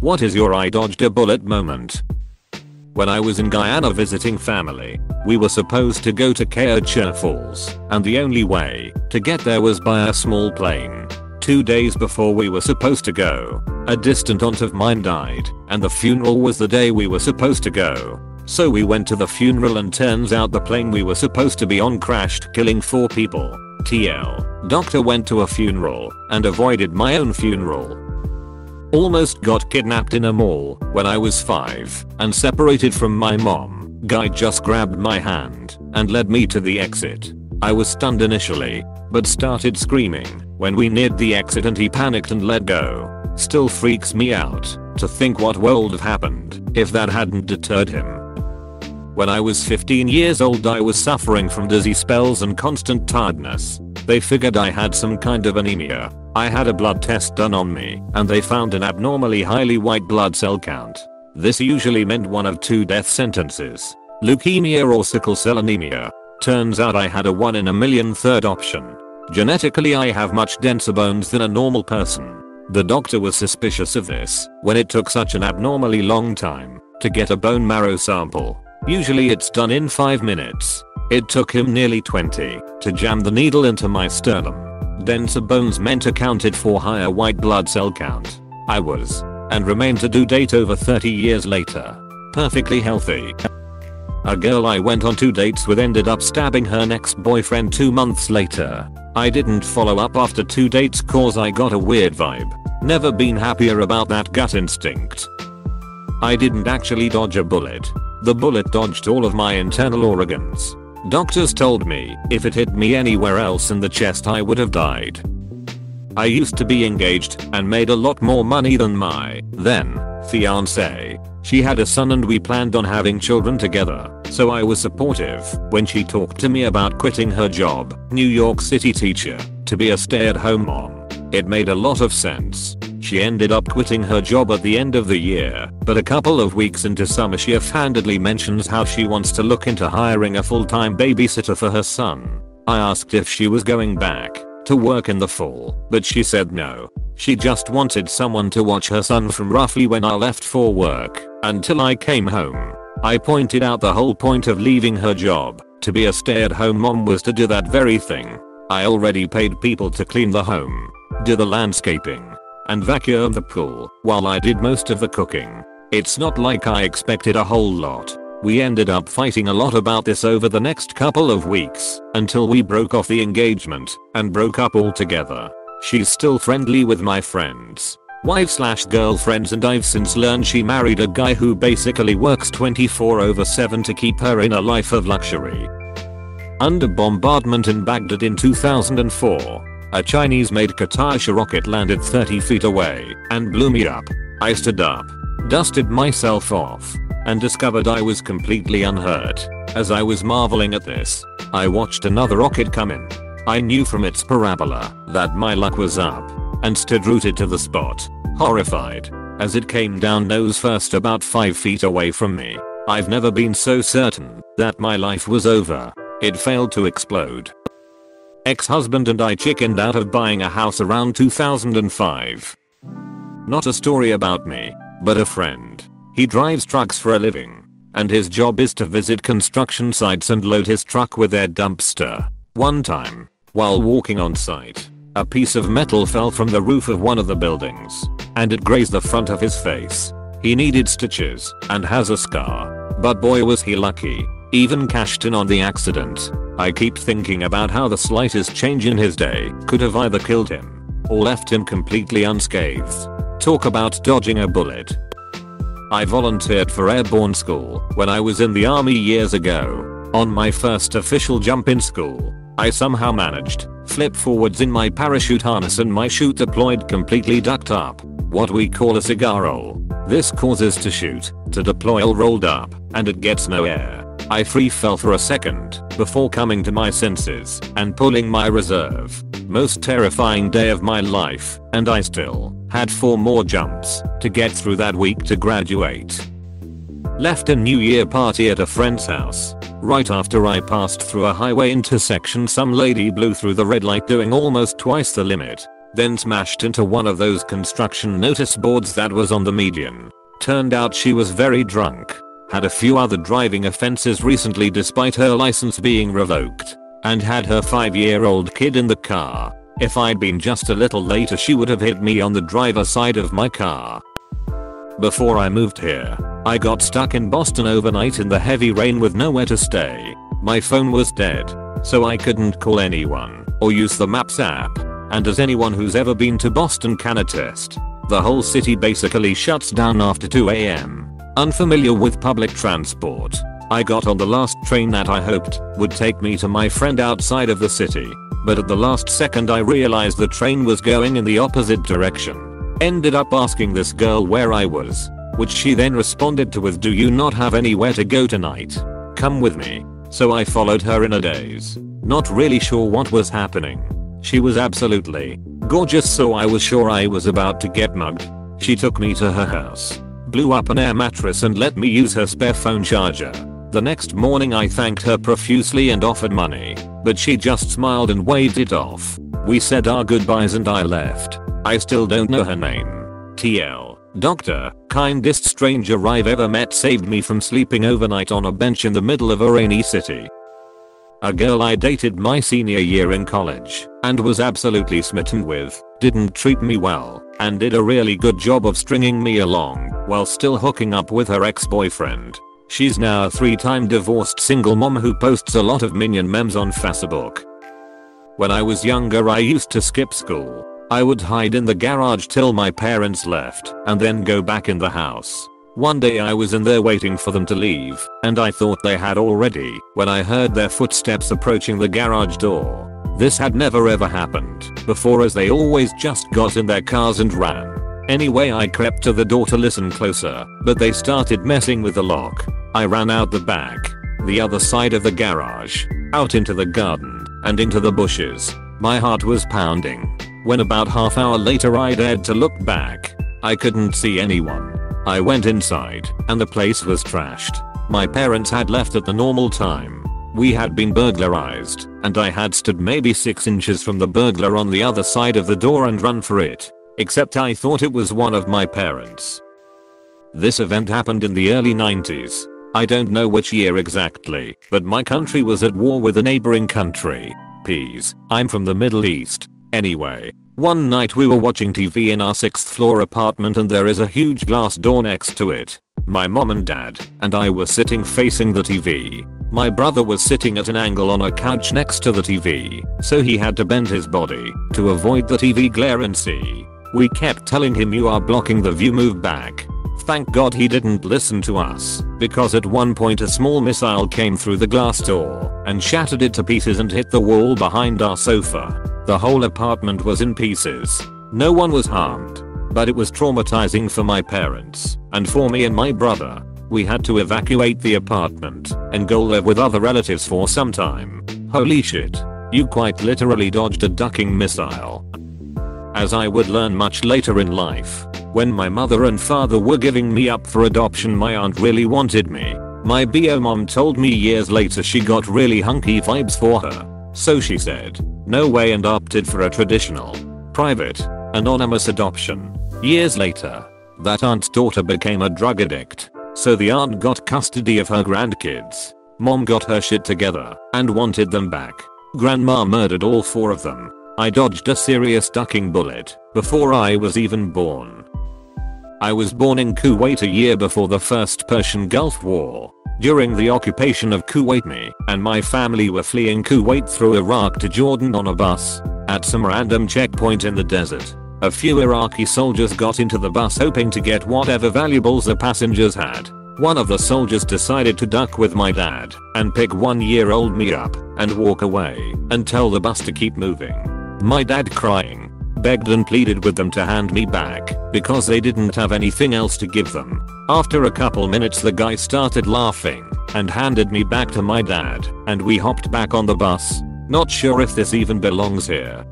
What is your I dodged a bullet moment? When I was in Guyana visiting family, we were supposed to go to Kaieteur Falls, and the only way to get there was by a small plane. Two days before we were supposed to go, a distant aunt of mine died, and the funeral was the day we were supposed to go. So we went to the funeral and turns out the plane we were supposed to be on crashed killing 4 people. TL. Doctor went to a funeral and avoided my own funeral. Almost got kidnapped in a mall when I was 5 and separated from my mom. Guy just grabbed my hand and led me to the exit. I was stunned initially, but started screaming when we neared the exit and he panicked and let go. Still freaks me out to think what would have happened if that hadn't deterred him. When I was 15 years old I was suffering from dizzy spells and constant tiredness. They figured I had some kind of anemia. I had a blood test done on me and they found an abnormally highly white blood cell count. This usually meant one of two death sentences. Leukemia or sickle cell anemia. Turns out I had a 1 in a million third option. Genetically I have much denser bones than a normal person. The doctor was suspicious of this when it took such an abnormally long time to get a bone marrow sample. Usually it's done in 5 minutes. It took him nearly 20 to jam the needle into my sternum. Denser bones meant accounted for higher white blood cell count. I was and remain to due date over 30 years later. Perfectly healthy. A girl I went on two dates with ended up stabbing her next boyfriend two months later. I didn't follow up after two dates cause I got a weird vibe. Never been happier about that gut instinct. I didn't actually dodge a bullet. The bullet dodged all of my internal organs. Doctors told me if it hit me anywhere else in the chest I would have died. I used to be engaged and made a lot more money than my then fiance. She had a son and we planned on having children together, so I was supportive when she talked to me about quitting her job, New York City teacher, to be a stay-at-home mom. It made a lot of sense. She ended up quitting her job at the end of the year, but a couple of weeks into summer she offhandedly mentions how she wants to look into hiring a full-time babysitter for her son. I asked if she was going back to work in the fall, but she said no. She just wanted someone to watch her son from roughly when I left for work until I came home. I pointed out the whole point of leaving her job to be a stay-at-home mom was to do that very thing. I already paid people to clean the home, do the landscaping, and vacuum the pool while I did most of the cooking. It's not like I expected a whole lot. We ended up fighting a lot about this over the next couple of weeks until we broke off the engagement and broke up altogether. She's still friendly with my friends, wife slash girlfriends and I've since learned she married a guy who basically works 24 over 7 to keep her in a life of luxury. Under bombardment in Baghdad in 2004, a Chinese made Katyusha rocket landed 30 feet away and blew me up. I stood up, dusted myself off, and discovered I was completely unhurt. As I was marveling at this, I watched another rocket come in. I knew from its parabola that my luck was up and stood rooted to the spot, horrified, as it came down nose first about 5 feet away from me. I've never been so certain that my life was over. It failed to explode. Ex-husband and I chickened out of buying a house around 2005. Not a story about me, but a friend. He drives trucks for a living, and his job is to visit construction sites and load his truck with their dumpster. One time, while walking on site, a piece of metal fell from the roof of one of the buildings, and it grazed the front of his face. He needed stitches and has a scar, but boy was he lucky. Even cashed in on the accident. I keep thinking about how the slightest change in his day could have either killed him or left him completely unscathed. Talk about dodging a bullet. I volunteered for airborne school when I was in the army years ago. On my first official jump in school, I somehow managed flip forwards in my parachute harness and my chute deployed completely ducked up. What we call a cigar roll. This causes to chute, to deploy all rolled up, and it gets no air. I free fell for a second before coming to my senses and pulling my reserve. Most terrifying day of my life, and I still had 4 more jumps to get through that week to graduate. Left a new year party at a friend's house. Right after I passed through a highway intersection some lady blew through the red light doing almost twice the limit. then smashed into one of those construction notice boards that was on the median. Turned out she was very drunk. Had a few other driving offenses recently despite her license being revoked. And had her 5 year old kid in the car. If I'd been just a little later she would have hit me on the driver side of my car. Before I moved here, I got stuck in Boston overnight in the heavy rain with nowhere to stay. My phone was dead, so I couldn't call anyone or use the Maps app. And as anyone who's ever been to Boston can attest, the whole city basically shuts down after 2am. Unfamiliar with public transport, I got on the last train that I hoped would take me to my friend outside of the city. But at the last second I realized the train was going in the opposite direction. Ended up asking this girl where I was, which she then responded to with do you not have anywhere to go tonight? Come with me. So I followed her in a daze, not really sure what was happening. She was absolutely gorgeous so I was sure I was about to get mugged. She took me to her house, blew up an air mattress and let me use her spare phone charger. The next morning I thanked her profusely and offered money, but she just smiled and waved it off. We said our goodbyes and I left. I still don't know her name. TL. Doctor, kindest stranger I've ever met saved me from sleeping overnight on a bench in the middle of a rainy city. A girl I dated my senior year in college and was absolutely smitten with, didn't treat me well, and did a really good job of stringing me along while still hooking up with her ex-boyfriend. She's now a three-time divorced single mom who posts a lot of minion memes on Facebook. When I was younger I used to skip school I would hide in the garage till my parents left and then go back in the house. One day I was in there waiting for them to leave and I thought they had already when I heard their footsteps approaching the garage door. This had never ever happened before as they always just got in their cars and ran. Anyway I crept to the door to listen closer, but they started messing with the lock. I ran out the back, the other side of the garage, out into the garden, and into the bushes. My heart was pounding. When about half hour later I dared to look back, I couldn't see anyone. I went inside and the place was trashed. My parents had left at the normal time. We had been burglarized and I had stood maybe 6 inches from the burglar on the other side of the door and run for it. Except I thought it was one of my parents. This event happened in the early 90s. I don't know which year exactly, but my country was at war with a neighboring country. Peas. I'm from the Middle East. Anyway, one night we were watching TV in our 6th floor apartment and there is a huge glass door next to it. My mom and dad and I were sitting facing the TV. My brother was sitting at an angle on a couch next to the TV, so he had to bend his body to avoid the TV glare and see. We kept telling him you are blocking the view move back. Thank god he didn't listen to us, because at one point a small missile came through the glass door and shattered it to pieces and hit the wall behind our sofa. The whole apartment was in pieces. No one was harmed. But it was traumatizing for my parents and for me and my brother. We had to evacuate the apartment and go live with other relatives for some time. Holy shit. You quite literally dodged a ducking missile. As I would learn much later in life, when my mother and father were giving me up for adoption my aunt really wanted me. My bio mom told me years later she got really hunky vibes for her. So she said, no way and opted for a traditional, private, anonymous adoption. Years later, that aunt's daughter became a drug addict, so the aunt got custody of her grandkids. Mom got her shit together and wanted them back. Grandma murdered all four of them. I dodged a serious ducking bullet before I was even born. I was born in Kuwait a year before the first Persian Gulf War. During the occupation of Kuwait me and my family were fleeing Kuwait through Iraq to Jordan on a bus. At some random checkpoint in the desert, a few Iraqi soldiers got into the bus hoping to get whatever valuables the passengers had. One of the soldiers decided to duck with my dad and pick one year old me up and walk away and tell the bus to keep moving. My dad crying begged and pleaded with them to hand me back because they didn't have anything else to give them. After a couple minutes the guy started laughing and handed me back to my dad and we hopped back on the bus. Not sure if this even belongs here.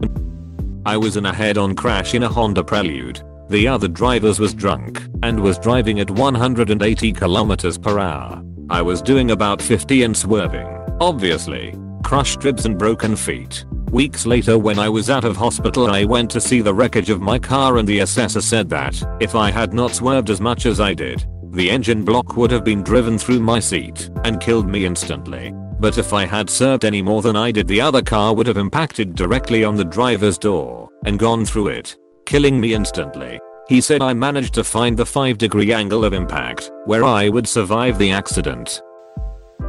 I was in a head-on crash in a Honda Prelude. The other drivers was drunk and was driving at 180 kilometers per hour. I was doing about 50 and swerving, obviously. Crushed ribs and broken feet. Weeks later when I was out of hospital I went to see the wreckage of my car and the assessor said that if I had not swerved as much as I did, the engine block would have been driven through my seat and killed me instantly. But if I had served any more than I did the other car would have impacted directly on the driver's door and gone through it, killing me instantly. He said I managed to find the 5 degree angle of impact where I would survive the accident.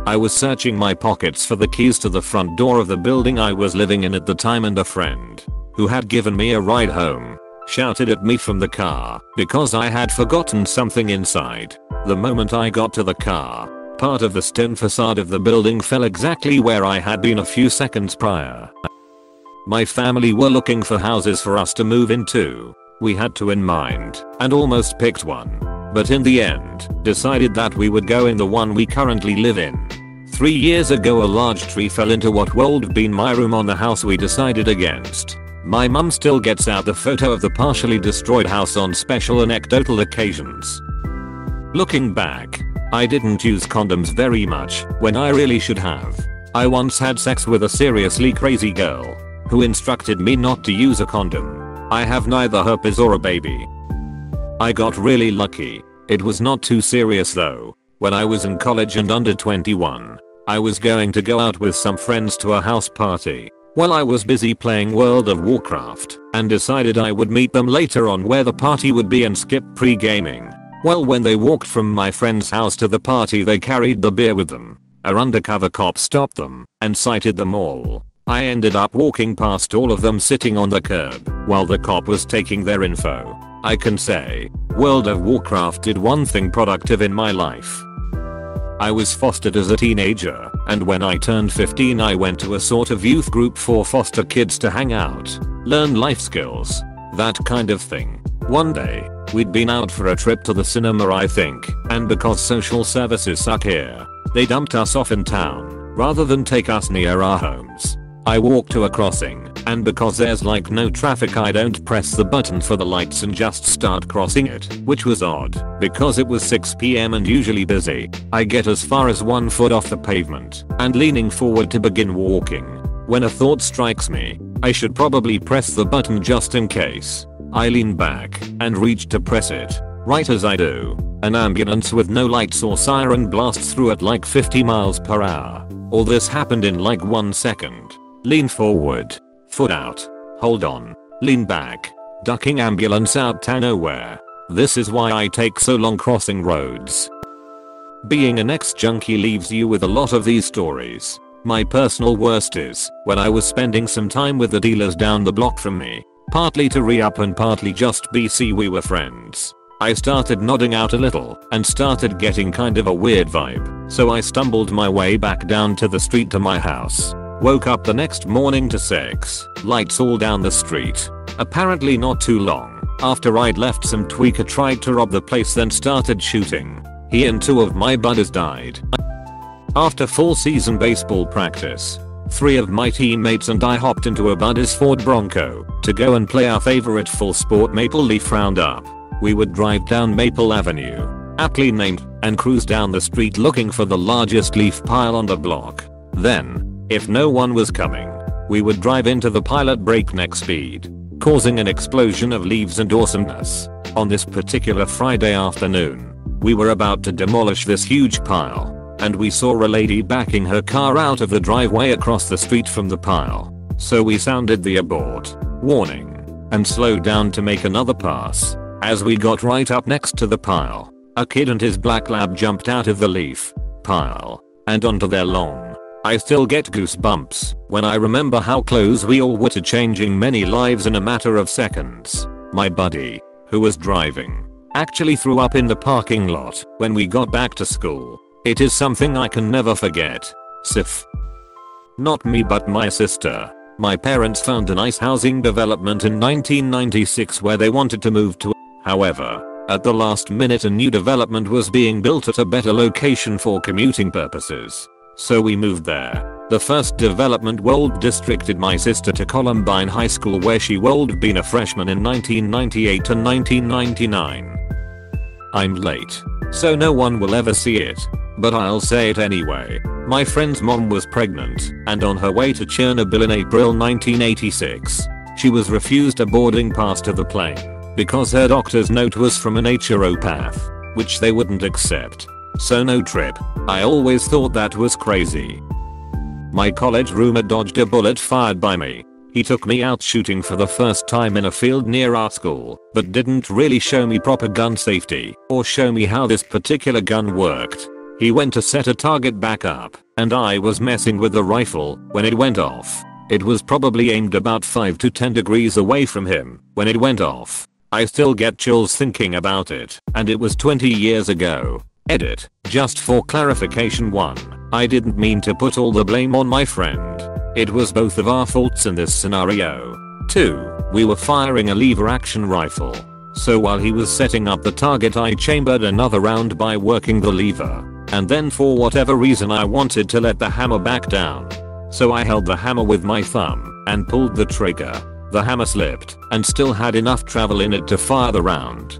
I was searching my pockets for the keys to the front door of the building I was living in at the time and a friend, who had given me a ride home, shouted at me from the car because I had forgotten something inside. The moment I got to the car, part of the stone facade of the building fell exactly where I had been a few seconds prior. My family were looking for houses for us to move into. We had two in mind and almost picked one but in the end, decided that we would go in the one we currently live in. Three years ago a large tree fell into what would have been my room on the house we decided against. My mum still gets out the photo of the partially destroyed house on special anecdotal occasions. Looking back, I didn't use condoms very much when I really should have. I once had sex with a seriously crazy girl who instructed me not to use a condom. I have neither herpes or a baby. I got really lucky. It was not too serious though. When I was in college and under 21, I was going to go out with some friends to a house party. While I was busy playing World of Warcraft and decided I would meet them later on where the party would be and skip pre-gaming. Well when they walked from my friend's house to the party they carried the beer with them. A undercover cop stopped them and cited them all. I ended up walking past all of them sitting on the curb while the cop was taking their info. I can say, World of Warcraft did one thing productive in my life. I was fostered as a teenager, and when I turned 15 I went to a sort of youth group for foster kids to hang out, learn life skills, that kind of thing. One day, we'd been out for a trip to the cinema I think, and because social services suck here, they dumped us off in town, rather than take us near our homes. I walked to a crossing, and because there's like no traffic I don't press the button for the lights and just start crossing it, which was odd, because it was 6pm and usually busy. I get as far as one foot off the pavement, and leaning forward to begin walking, when a thought strikes me, I should probably press the button just in case. I lean back, and reach to press it. Right as I do, an ambulance with no lights or siren blasts through at like 50 miles per hour. All this happened in like one second. Lean forward. Foot out. Hold on. Lean back. Ducking ambulance out to nowhere. This is why I take so long crossing roads. Being an ex-junkie leaves you with a lot of these stories. My personal worst is when I was spending some time with the dealers down the block from me. Partly to re-up and partly just BC we were friends. I started nodding out a little and started getting kind of a weird vibe. So I stumbled my way back down to the street to my house. Woke up the next morning to sex, lights all down the street. Apparently not too long after I'd left some tweaker tried to rob the place then started shooting. He and two of my buddies died. After full season baseball practice, three of my teammates and I hopped into a buddy's Ford Bronco to go and play our favorite full sport Maple Leaf Roundup. We would drive down Maple Avenue, aptly named, and cruise down the street looking for the largest leaf pile on the block. Then, if no one was coming, we would drive into the pilot breakneck speed, causing an explosion of leaves and awesomeness. On this particular Friday afternoon, we were about to demolish this huge pile, and we saw a lady backing her car out of the driveway across the street from the pile. So we sounded the abort warning and slowed down to make another pass. As we got right up next to the pile, a kid and his black lab jumped out of the leaf pile and onto their lawn. I still get goosebumps when I remember how close we all were to changing many lives in a matter of seconds. My buddy, who was driving, actually threw up in the parking lot when we got back to school. It is something I can never forget. Sif. Not me but my sister. My parents found a nice housing development in 1996 where they wanted to move to. However, at the last minute a new development was being built at a better location for commuting purposes. So we moved there. The first development world districted my sister to Columbine High School where she would been a freshman in 1998 and 1999. I'm late, so no one will ever see it, but I'll say it anyway. My friend's mom was pregnant and on her way to Chernobyl in April 1986. She was refused a boarding pass to the plane because her doctor's note was from a naturopath, which they wouldn't accept. So no trip. I always thought that was crazy. My college roommate dodged a bullet fired by me. He took me out shooting for the first time in a field near our school, but didn't really show me proper gun safety or show me how this particular gun worked. He went to set a target back up, and I was messing with the rifle when it went off. It was probably aimed about 5 to 10 degrees away from him when it went off. I still get chills thinking about it, and it was 20 years ago. Edit. Just for clarification 1. I didn't mean to put all the blame on my friend. It was both of our faults in this scenario. 2. We were firing a lever action rifle. So while he was setting up the target I chambered another round by working the lever. And then for whatever reason I wanted to let the hammer back down. So I held the hammer with my thumb and pulled the trigger. The hammer slipped and still had enough travel in it to fire the round.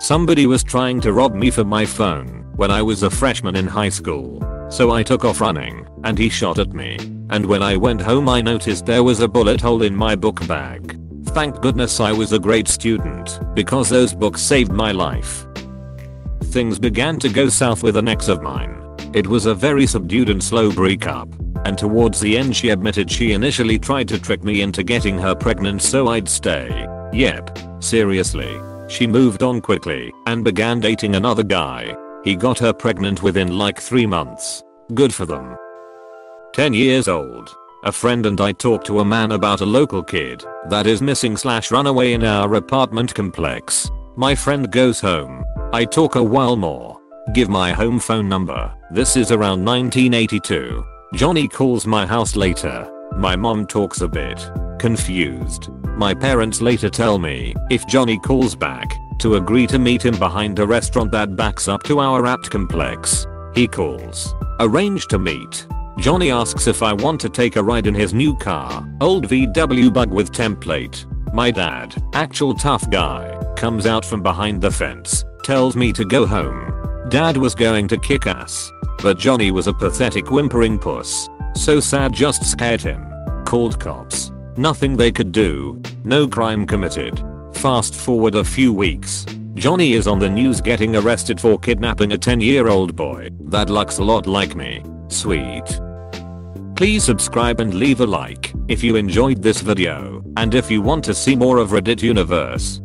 Somebody was trying to rob me for my phone when I was a freshman in high school. So I took off running and he shot at me. And when I went home I noticed there was a bullet hole in my book bag. Thank goodness I was a great student because those books saved my life. Things began to go south with an ex of mine. It was a very subdued and slow breakup. And towards the end she admitted she initially tried to trick me into getting her pregnant so I'd stay. Yep. Seriously. She moved on quickly and began dating another guy. He got her pregnant within like 3 months. Good for them. 10 years old. A friend and I talked to a man about a local kid that is missing slash runaway in our apartment complex. My friend goes home. I talk a while more. Give my home phone number. This is around 1982. Johnny calls my house later. My mom talks a bit. Confused. My parents later tell me if Johnny calls back to agree to meet him behind a restaurant that backs up to our apt complex. He calls. Arrange to meet. Johnny asks if I want to take a ride in his new car, old VW bug with template. My dad, actual tough guy, comes out from behind the fence, tells me to go home. Dad was going to kick ass, but Johnny was a pathetic whimpering puss. So sad just scared him. Called cops. Nothing they could do. No crime committed. Fast forward a few weeks. Johnny is on the news getting arrested for kidnapping a 10 year old boy that looks a lot like me. Sweet. Please subscribe and leave a like if you enjoyed this video and if you want to see more of Reddit Universe.